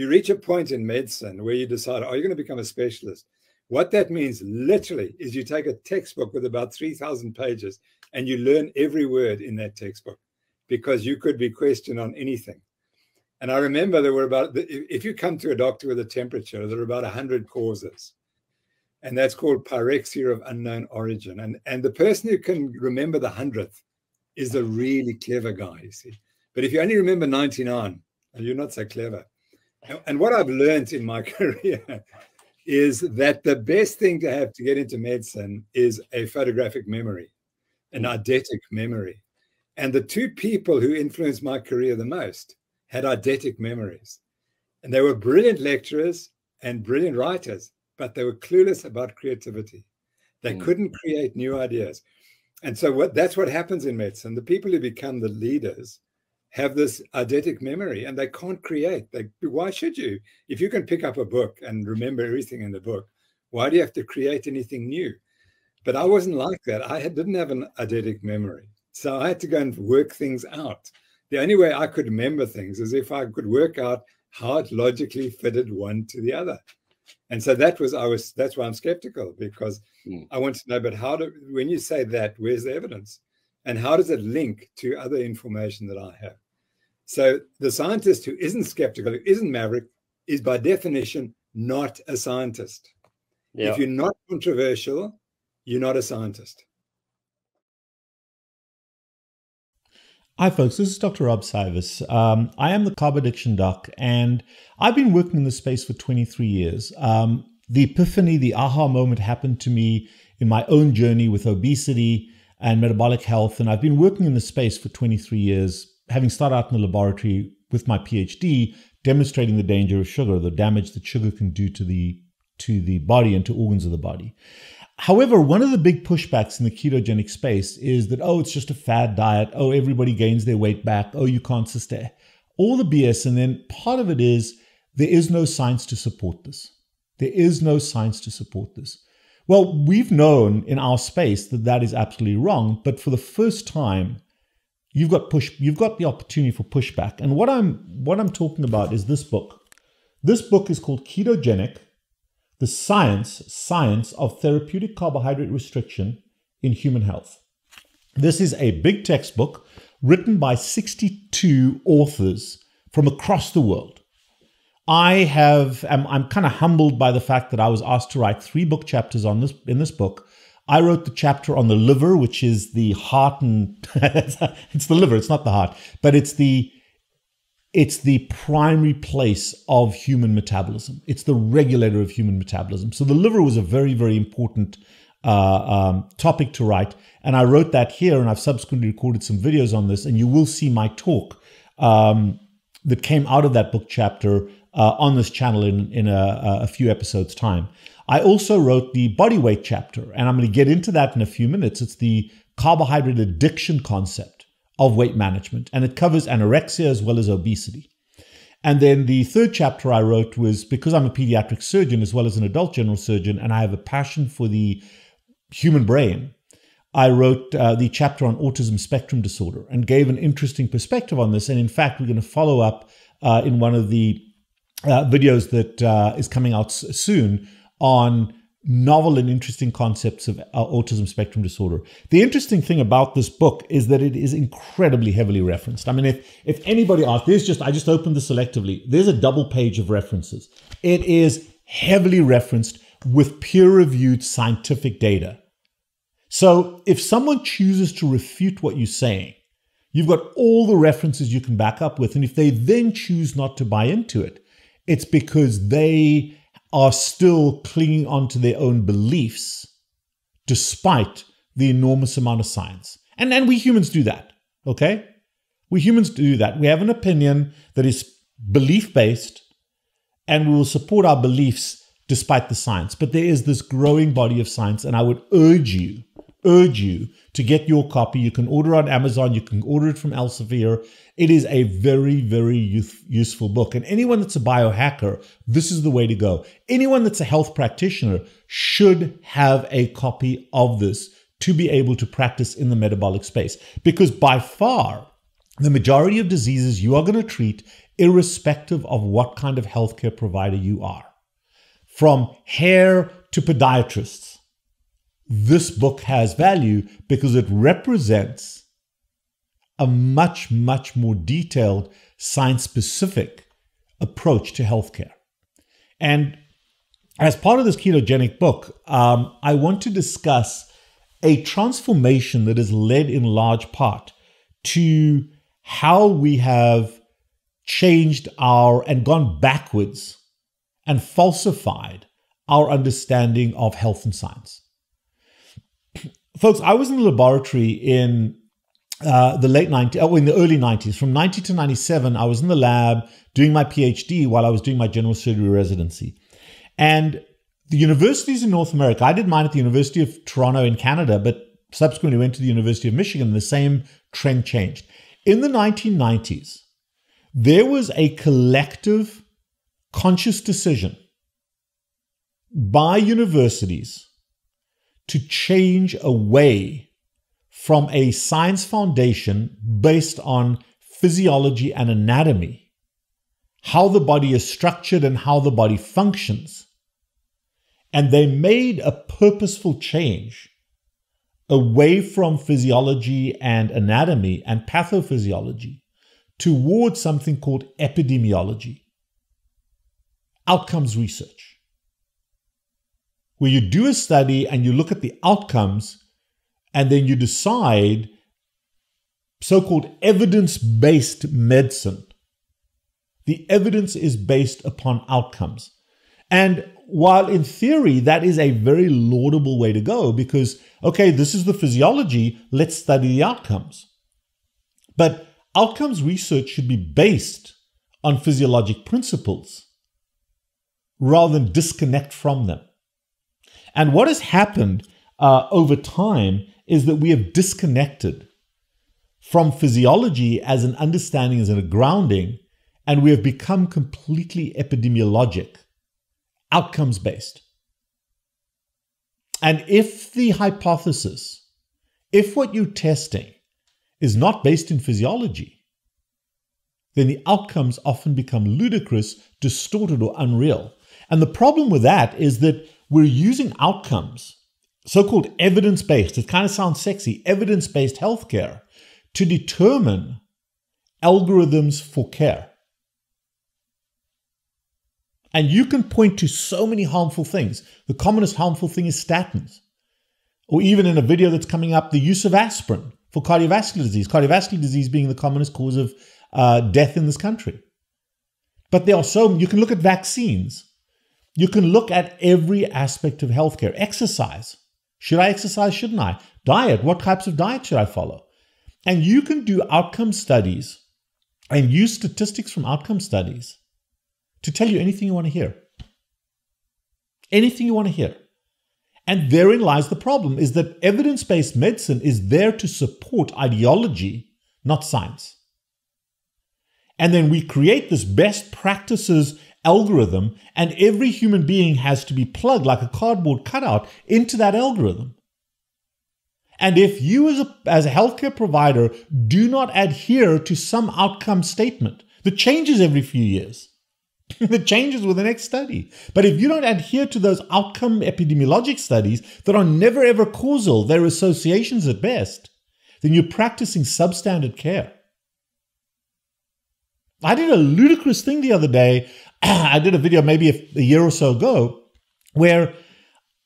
you reach a point in medicine where you decide, are you going to become a specialist? What that means literally is you take a textbook with about 3,000 pages and you learn every word in that textbook because you could be questioned on anything. And I remember there were about, if you come to a doctor with a temperature, there are about 100 causes. And that's called pyrexia of unknown origin. And, and the person who can remember the 100th is a really clever guy, you see. But if you only remember 99, you're not so clever. And what I've learned in my career is that the best thing to have to get into medicine is a photographic memory, an eidetic memory. And the two people who influenced my career the most had eidetic memories. And they were brilliant lecturers and brilliant writers, but they were clueless about creativity. They mm. couldn't create new ideas. And so what that's what happens in medicine. The people who become the leaders have this eidetic memory and they can't create. They, why should you? If you can pick up a book and remember everything in the book, why do you have to create anything new? But I wasn't like that. I had, didn't have an eidetic memory. So I had to go and work things out. The only way I could remember things is if I could work out how it logically fitted one to the other. And so that was I was that's why I'm skeptical because mm. I want to know, but how do when you say that, where's the evidence? And how does it link to other information that I have? So the scientist who isn't skeptical, who isn't maverick, is by definition not a scientist. If you're not controversial, you're not a scientist. Hi, folks. This is Dr. Rob Cywes. Um, I am the carb addiction doc, and I've been working in this space for 23 years. Um, the epiphany, the aha moment happened to me in my own journey with obesity and metabolic health. And I've been working in this space for 23 years, having started out in the laboratory with my PhD, demonstrating the danger of sugar, the damage that sugar can do to the to the body and to organs of the body. However, one of the big pushbacks in the ketogenic space is that, oh, it's just a fad diet. Oh, everybody gains their weight back. Oh, you can't sustain. All the BS. And then part of it is there is no science to support this. There is no science to support this. Well, we've known in our space that that is absolutely wrong. But for the first time, you've got push. You've got the opportunity for pushback. And what I'm what I'm talking about is this book. This book is called Ketogenic the science science of therapeutic carbohydrate restriction in human health. This is a big textbook written by 62 authors from across the world. I have I'm, I'm kind of humbled by the fact that I was asked to write three book chapters on this in this book. I wrote the chapter on the liver, which is the heart and it's the liver, it's not the heart, but it's the it's the primary place of human metabolism. It's the regulator of human metabolism. So the liver was a very, very important uh, um, topic to write. And I wrote that here, and I've subsequently recorded some videos on this. And you will see my talk um, that came out of that book chapter uh, on this channel in, in a, a few episodes' time. I also wrote the body weight chapter, and I'm going to get into that in a few minutes. It's the carbohydrate addiction concept of weight management, and it covers anorexia as well as obesity. And then the third chapter I wrote was because I'm a pediatric surgeon as well as an adult general surgeon, and I have a passion for the human brain. I wrote uh, the chapter on autism spectrum disorder and gave an interesting perspective on this. And in fact, we're going to follow up uh, in one of the uh, videos that uh, is coming out soon on novel and interesting concepts of autism spectrum disorder. The interesting thing about this book is that it is incredibly heavily referenced. I mean, if if anybody asks, there's just I just opened this selectively. There's a double page of references. It is heavily referenced with peer-reviewed scientific data. So if someone chooses to refute what you're saying, you've got all the references you can back up with. And if they then choose not to buy into it, it's because they are still clinging on to their own beliefs despite the enormous amount of science. And, and we humans do that, okay? We humans do that. We have an opinion that is belief based and we will support our beliefs despite the science. But there is this growing body of science, and I would urge you urge you to get your copy. You can order on Amazon, you can order it from Elsevier. It is a very, very useful book. And anyone that's a biohacker, this is the way to go. Anyone that's a health practitioner should have a copy of this to be able to practice in the metabolic space. Because by far, the majority of diseases you are going to treat irrespective of what kind of healthcare provider you are. From hair to podiatrists, this book has value because it represents a much, much more detailed, science specific approach to healthcare. And as part of this ketogenic book, um, I want to discuss a transformation that has led in large part to how we have changed our and gone backwards and falsified our understanding of health and science. Folks, I was in the laboratory in uh, the late 90s, oh, in the early 90s. From 90 to 97, I was in the lab doing my PhD while I was doing my general surgery residency. And the universities in North America, I did mine at the University of Toronto in Canada, but subsequently went to the University of Michigan, and the same trend changed. In the 1990s, there was a collective conscious decision by universities to change away from a science foundation based on physiology and anatomy, how the body is structured and how the body functions. And they made a purposeful change away from physiology and anatomy and pathophysiology towards something called epidemiology, outcomes research, where you do a study and you look at the outcomes and then you decide so called evidence based medicine. The evidence is based upon outcomes. And while in theory that is a very laudable way to go because, okay, this is the physiology, let's study the outcomes. But outcomes research should be based on physiologic principles rather than disconnect from them. And what has happened uh, over time is that we have disconnected from physiology as an understanding, as a grounding, and we have become completely epidemiologic, outcomes based. And if the hypothesis, if what you're testing is not based in physiology, then the outcomes often become ludicrous, distorted, or unreal. And the problem with that is that we're using outcomes so called evidence based, it kind of sounds sexy, evidence based healthcare to determine algorithms for care. And you can point to so many harmful things. The commonest harmful thing is statins. Or even in a video that's coming up, the use of aspirin for cardiovascular disease, cardiovascular disease being the commonest cause of uh, death in this country. But there are so, you can look at vaccines. You can look at every aspect of healthcare, exercise. Should I exercise? Shouldn't I? Diet. What types of diet should I follow? And you can do outcome studies and use statistics from outcome studies to tell you anything you want to hear. Anything you want to hear. And therein lies the problem is that evidence-based medicine is there to support ideology, not science. And then we create this best practices algorithm, and every human being has to be plugged like a cardboard cutout into that algorithm. And if you, as a, as a healthcare provider, do not adhere to some outcome statement that changes every few years, that changes with the next study. But if you don't adhere to those outcome epidemiologic studies that are never ever causal, they're associations at best, then you're practicing substandard care. I did a ludicrous thing the other day. I did a video maybe a, a year or so ago where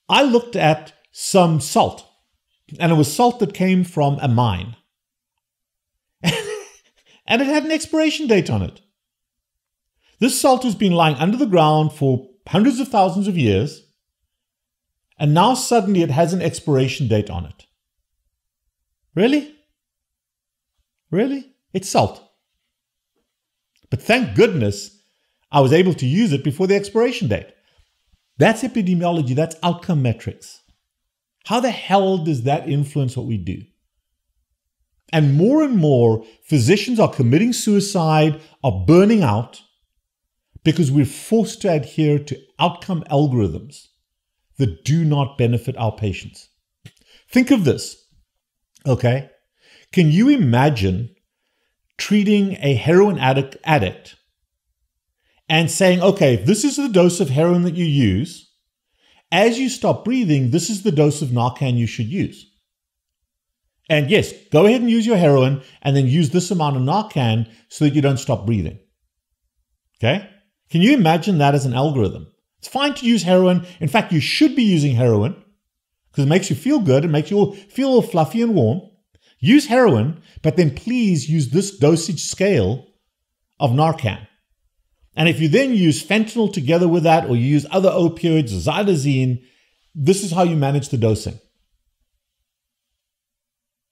I looked at some salt, and it was salt that came from a mine. and it had an expiration date on it. This salt has been lying under the ground for hundreds of thousands of years, and now suddenly it has an expiration date on it. Really? Really? It's salt. But thank goodness I was able to use it before the expiration date. That's epidemiology, that's outcome metrics. How the hell does that influence what we do? And more and more physicians are committing suicide, are burning out because we're forced to adhere to outcome algorithms that do not benefit our patients. Think of this, okay? Can you imagine treating a heroin addict, addict and saying, okay, if this is the dose of heroin that you use, as you stop breathing, this is the dose of Narcan you should use. And yes, go ahead and use your heroin and then use this amount of Narcan so that you don't stop breathing. Okay? Can you imagine that as an algorithm? It's fine to use heroin. In fact, you should be using heroin because it makes you feel good. It makes you feel all fluffy and warm. Use heroin, but then please use this dosage scale of Narcan. And if you then use fentanyl together with that, or you use other opioids, xylazine, this is how you manage the dosing.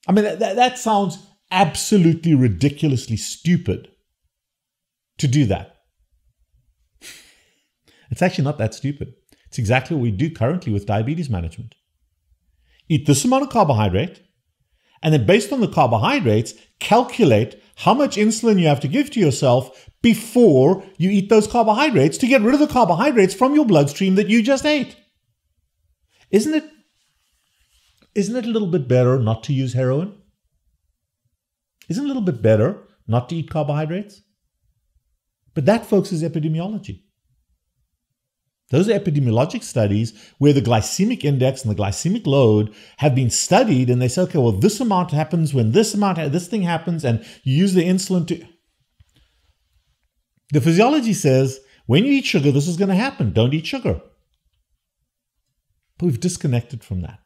I mean, that, that sounds absolutely ridiculously stupid to do that. It's actually not that stupid. It's exactly what we do currently with diabetes management. Eat this amount of carbohydrate, and then based on the carbohydrates, calculate how much insulin you have to give to yourself before you eat those carbohydrates to get rid of the carbohydrates from your bloodstream that you just ate. Isn't it isn't it a little bit better not to use heroin? Isn't it a little bit better not to eat carbohydrates? But that, folks, is epidemiology. Those are epidemiologic studies where the glycemic index and the glycemic load have been studied, and they say, okay, well, this amount happens when this amount, this thing happens, and you use the insulin to. The physiology says when you eat sugar, this is going to happen. Don't eat sugar. But we've disconnected from that.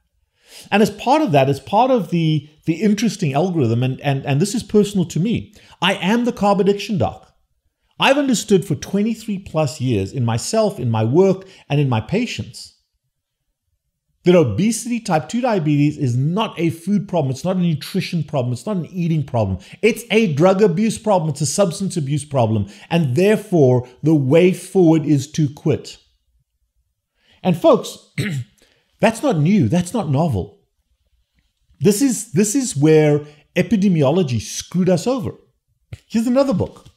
And as part of that, as part of the, the interesting algorithm, and, and, and this is personal to me, I am the carb addiction doc. I've understood for 23 plus years in myself, in my work, and in my patients that obesity, type 2 diabetes is not a food problem. It's not a nutrition problem. It's not an eating problem. It's a drug abuse problem. It's a substance abuse problem. And therefore, the way forward is to quit. And folks, That's not new. That's not novel. This is, this is where epidemiology screwed us over. Here's another book.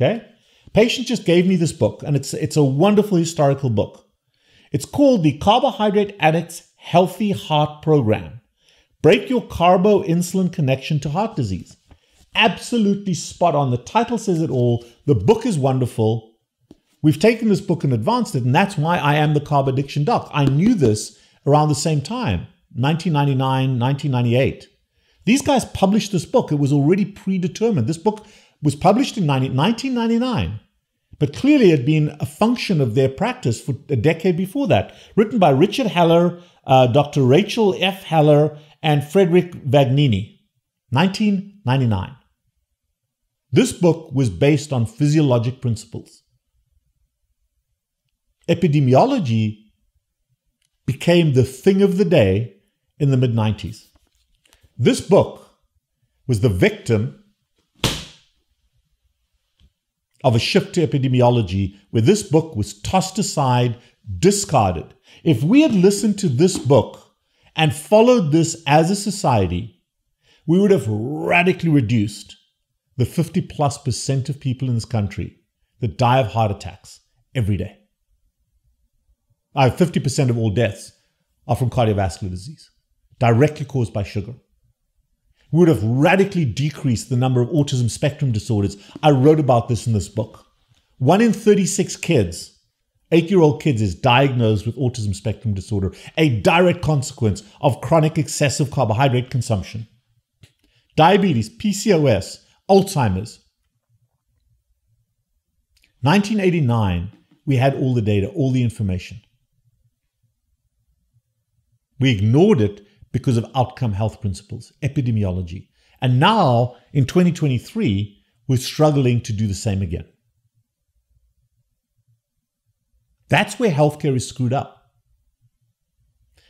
Okay? Patient just gave me this book, and it's, it's a wonderful historical book. It's called the Carbohydrate Addicts Healthy Heart Program. Break your carbo insulin connection to heart disease. Absolutely spot on. The title says it all. The book is wonderful. We've taken this book and advanced it, and that's why I am the carb addiction doc. I knew this around the same time, 1999, 1998. These guys published this book. It was already predetermined. This book was published in 1999, but clearly had been a function of their practice for a decade before that. Written by Richard Heller, uh, Dr. Rachel F. Heller, and Frederick Vagnini, 1999. This book was based on physiologic principles epidemiology became the thing of the day in the mid 90s. This book was the victim of a shift to epidemiology where this book was tossed aside, discarded. If we had listened to this book and followed this as a society, we would have radically reduced the 50 plus percent of people in this country that die of heart attacks every day. Uh, 50% of all deaths are from cardiovascular disease, directly caused by sugar. Would have radically decreased the number of autism spectrum disorders. I wrote about this in this book. One in 36 kids, eight year old kids, is diagnosed with autism spectrum disorder, a direct consequence of chronic excessive carbohydrate consumption. Diabetes, PCOS, Alzheimer's. 1989, we had all the data, all the information. We ignored it because of outcome health principles, epidemiology. And now, in 2023, we're struggling to do the same again. That's where healthcare is screwed up.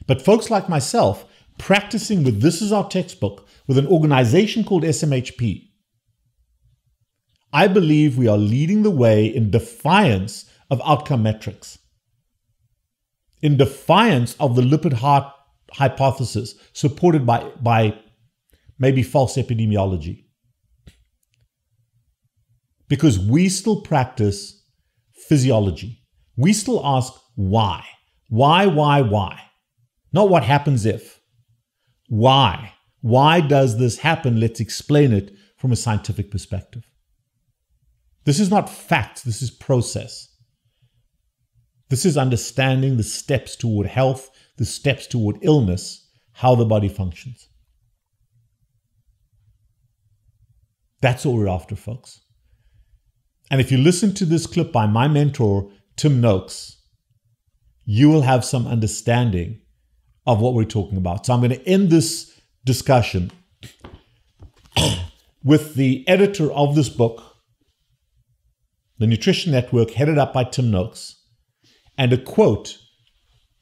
But folks like myself, practicing with this is our textbook with an organization called SMHP, I believe we are leading the way in defiance of outcome metrics, in defiance of the lipid heart hypothesis supported by, by maybe false epidemiology. Because we still practice physiology. We still ask why. Why, why, why? Not what happens if. Why? Why does this happen? Let's explain it from a scientific perspective. This is not facts, this is process. This is understanding the steps toward health, the steps toward illness, how the body functions. That's what we're after, folks. And if you listen to this clip by my mentor, Tim Noakes, you will have some understanding of what we're talking about. So I'm going to end this discussion with the editor of this book, The Nutrition Network, headed up by Tim Noakes, and a quote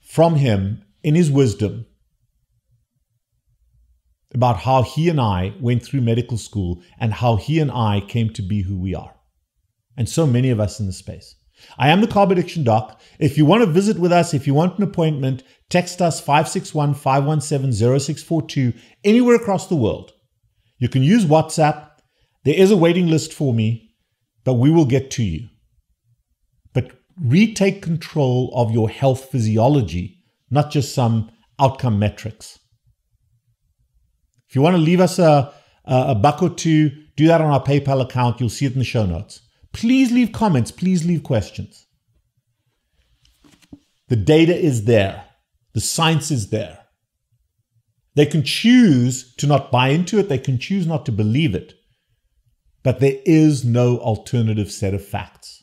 from him in his wisdom about how he and I went through medical school and how he and I came to be who we are. And so many of us in the space. I am the Carb Addiction Doc. If you want to visit with us, if you want an appointment, text us 561 517 0642 anywhere across the world. You can use WhatsApp. There is a waiting list for me, but we will get to you. But retake control of your health physiology, not just some outcome metrics. If you want to leave us a, a, buck or two, do that on our PayPal account. You'll see it in the show notes. Please leave comments. Please leave questions. The data is there, the science is there. They can choose to not buy into it, they can choose not to believe it, but there is no alternative set of facts.